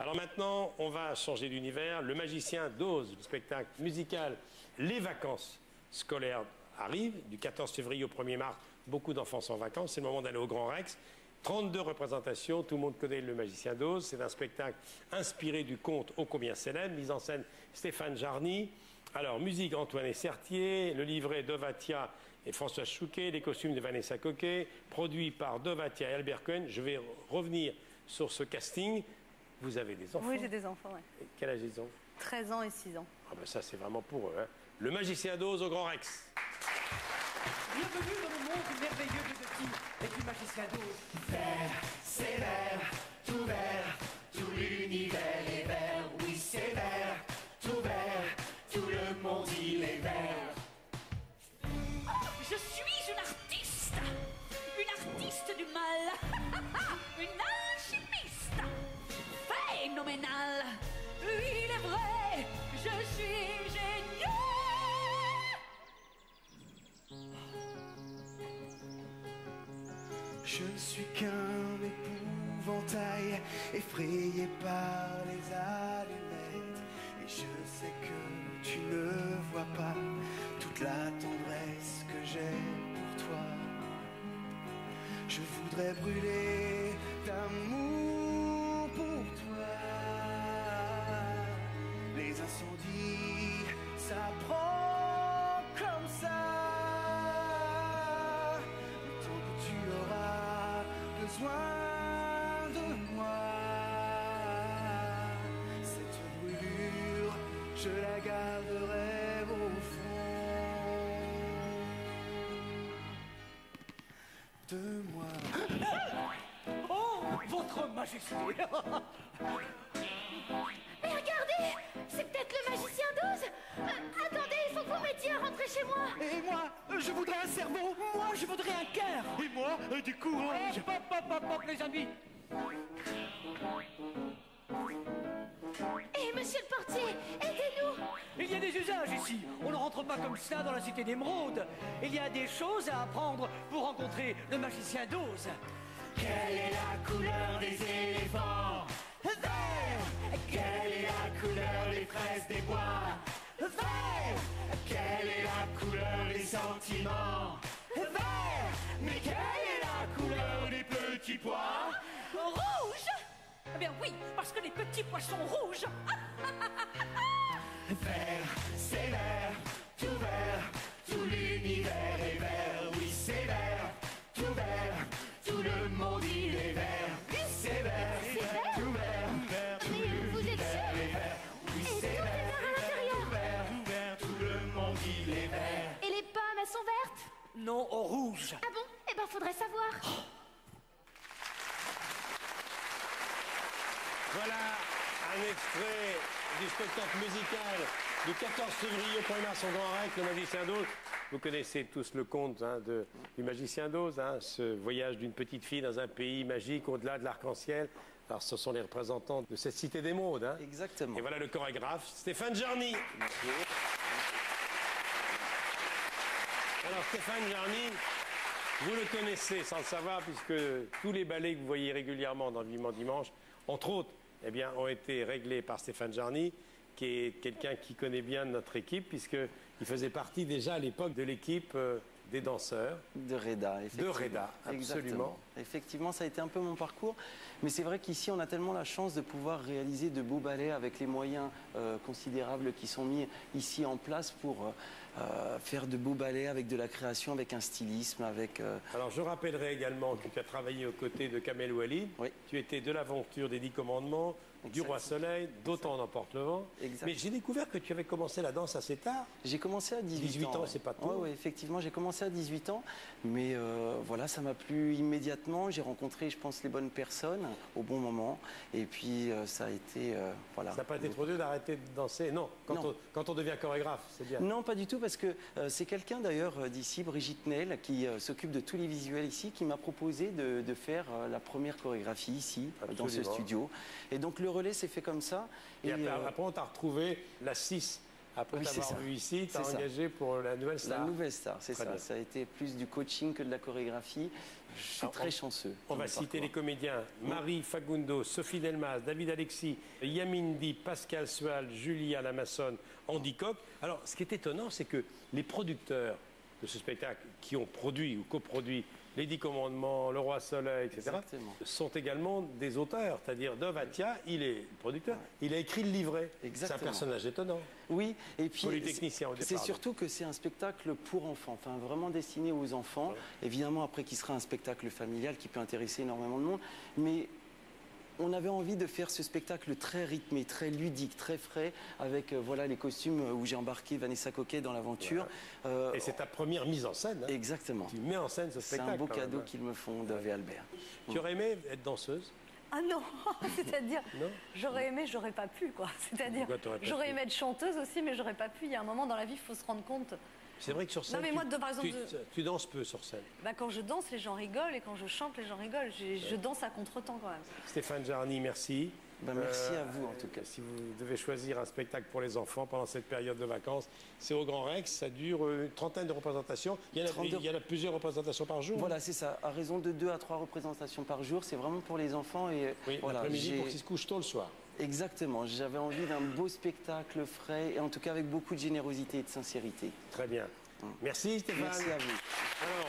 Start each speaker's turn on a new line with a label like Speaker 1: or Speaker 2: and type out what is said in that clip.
Speaker 1: Alors maintenant, on va changer d'univers. Le magicien d'Oz, le spectacle musical Les vacances scolaires arrivent du 14 février au 1er mars. Beaucoup d'enfants sont en vacances. C'est le moment d'aller au Grand Rex. 32 représentations, tout le monde connaît le magicien d'Oz. C'est un spectacle inspiré du conte ô combien célèbre, mise en scène Stéphane Jarny. Alors, musique Antoine Sertier, le livret Dovatia et François Chouquet, les costumes de Vanessa Coquet, produit par Dovatia et Albert Cohen. Je vais revenir sur ce casting. Vous avez des enfants
Speaker 2: Oui, j'ai des enfants, ouais.
Speaker 1: Et Quel âge ils ont?
Speaker 2: 13 ans et 6 ans.
Speaker 1: Ah ben ça, c'est vraiment pour eux. hein. Le magicien d'Oz au Grand Rex.
Speaker 3: Bienvenue dans le monde merveilleux de Betty et du magicien d'Oz.
Speaker 4: Vert, c'est vert,
Speaker 5: phénoménale. Il est vrai, je suis génial.
Speaker 4: Je ne suis qu'un épouvantail effrayé par les allumettes. Et je sais que tu ne vois pas toute la tendresse que j'ai pour toi. Je voudrais brûler d'amour pour toi. Les incendies, ça prend comme ça. Le temps que tu auras besoin de moi. Cette brûlure, je la garderai au fond de moi.
Speaker 3: Oh, votre majesté
Speaker 4: je voudrais un
Speaker 3: cœur
Speaker 4: Et moi, du courage.
Speaker 3: Hop, hop, hop, hop, hop, les amis
Speaker 5: Et monsieur le portier, aidez-nous.
Speaker 3: Il y a des usages ici. On ne rentre pas comme ça dans la cité d'émeraude. Il y a des choses à apprendre pour rencontrer le magicien d'Oz.
Speaker 4: Quelle est la couleur des éléphants? Vert Quelle est la couleur des fraises des bois? Vert Quelle est la couleur des sentiments? Mais quelle est la couleur des petits pois
Speaker 5: Rouge
Speaker 3: Eh bien oui, parce que les petits poissons rouges.
Speaker 4: Vert, c'est vert,
Speaker 1: Voilà un extrait du spectacle musical du 14 février au 1er mars au Grand Rex, le magicien d'Oz. Vous connaissez tous le conte hein, de- du magicien d'Oz, hein, ce voyage d'une petite fille dans un pays magique au-delà de l'arc-en-ciel. Alors ce sont les représentants de cette cité d'émeraude. Hein.
Speaker 6: Exactement.
Speaker 1: Et voilà le chorégraphe, Stéphane Jarny. Alors Stéphane Jarny, vous le connaissez sans le savoir, puisque tous les ballets que vous voyez régulièrement dans Vivement Dimanche, entre autres, eh bien, ont été réglés par Stéphane Jarny, qui est quelqu'un qui connaît bien notre équipe, puisqu'il faisait partie déjà à l'époque de l'équipe euh, des danseurs.
Speaker 6: De Reda, effectivement.
Speaker 1: Reda, absolument.
Speaker 6: Exactement. Effectivement, ça a été un peu mon parcours. Mais c'est vrai qu'ici, on a tellement la chance de pouvoir réaliser de beaux ballets avec les moyens euh, considérables qui sont mis ici en place pour euh, euh, faire de beaux ballets avec de la création, avec un stylisme, avec... euh,
Speaker 1: Alors je rappellerai également que tu as travaillé aux côtés de Kamel Ouali.
Speaker 6: Oui.
Speaker 1: Tu étais de l'aventure des Dix Commandements, du Roi Soleil, d'autant n'emporte le vent. Mais j'ai découvert que tu avais commencé la danse assez tard.
Speaker 6: J'ai commencé à 18,
Speaker 1: 18 ans,
Speaker 6: ouais.
Speaker 1: c'est pas tôt.
Speaker 6: Ouais, effectivement, j'ai commencé à 18 ans, mais euh, voilà, ça m'a plu immédiatement. J'ai rencontré, je pense, les bonnes personnes au bon moment, et puis euh, ça a été, euh, voilà.
Speaker 1: Ça n'a pas été trop dur d'arrêter de danser? Non, quand,
Speaker 6: Non.
Speaker 1: On, quand on devient chorégraphe, c'est bien.
Speaker 6: Non, pas du tout, parce que c'est quelqu'un d'ailleurs d'ici, Brigitte Nel, qui s'occupe de tous les visuels ici, qui m'a proposé de, de faire la première chorégraphie ici, dans ce studio. Et donc le relais s'est fait comme ça.
Speaker 1: Et, après,
Speaker 6: euh,
Speaker 1: après, on t'a retrouvé la 6 Après
Speaker 6: Oui,
Speaker 1: t'avoir vu ici, tu as
Speaker 6: C'est ça.
Speaker 1: engagé pour la nouvelle
Speaker 6: La
Speaker 1: star.
Speaker 6: nouvelle star, c'est ça.
Speaker 1: bien.
Speaker 6: Ça a été plus du coaching que de la chorégraphie. Je suis
Speaker 1: Alors,
Speaker 6: très
Speaker 1: on-
Speaker 6: chanceux.
Speaker 1: On va citer les comédiens Marie Fagundo, Sophie Delmas, David Alexis, Yamindi, Pascal Sual, Julia Lamassonne, Andy Koch. Alors, ce qui est étonnant, c'est que les producteurs de ce spectacle qui ont produit ou coproduit Les Dix Commandements, Le Roi Soleil, etc.,
Speaker 6: Exactement.
Speaker 1: sont également des auteurs. C'est-à-dire, Dov Atia, il est producteur, il a écrit le livret. C'est un personnage étechnique.
Speaker 6: Oui, et puis c'est- surtout que c'est un spectacle pour enfants, enfin vraiment destiné aux enfants. Évidemment, après, qui sera un spectacle familial qui peut intéresser énormément de monde, mais on avait envie de faire ce spectacle très rythmé, très ludique, très frais, avec euh, voilà les costumes où j'ai embarqué Vanessa Coquet dans l'aventure. Euh,
Speaker 1: Et c'est ta première mise en scène. hein.
Speaker 6: exactement.
Speaker 1: Tu mets en scène ce
Speaker 6: C'est
Speaker 1: spectacle.
Speaker 6: un beau cadeau qu'ils me font, Dove et Albert.
Speaker 1: Tu aurais aimé être danseuse?
Speaker 2: Ah non, c'est-à-dire,
Speaker 1: Non
Speaker 2: j'aurais aimé, j'aurais pas pu, quoi. C'est-à-dire, j'aurais aimé être chanteuse aussi, mais j'aurais pas pu. Il y a un moment dans la vie, il faut se rendre compte.
Speaker 1: C'est vrai que sur scène.
Speaker 2: mais
Speaker 1: tu-
Speaker 2: moi, de- par exemple,
Speaker 1: tu, tu danses peu sur scène.
Speaker 2: Bah, quand je danse, les gens rigolent, et quand je chante, les gens rigolent. Je danse à contre-temps quand même.
Speaker 1: Stéphane Jarny, merci.
Speaker 6: Ben, merci
Speaker 1: Euh,
Speaker 6: à vous en tout cas.
Speaker 1: Si vous devez choisir un spectacle pour les enfants pendant cette période de vacances, c'est au Grand Rex. Ça dure euh, une trentaine de représentations. Il y en a,
Speaker 6: 32.
Speaker 1: il y en a plusieurs représentations par jour.
Speaker 6: Voilà, c'est ça. À raison de 2 à 3 représentations par jour, c'est vraiment pour les enfants. Et
Speaker 1: Oui,
Speaker 6: voilà,
Speaker 1: l'après-midi pour qu'ils se couchent tôt le soir.
Speaker 6: Exactement. J'avais envie d'un beau spectacle frais et en tout cas avec beaucoup de générosité et de sincérité.
Speaker 1: Très bien. Merci Stéphane.
Speaker 6: Merci à vous.
Speaker 1: Alors,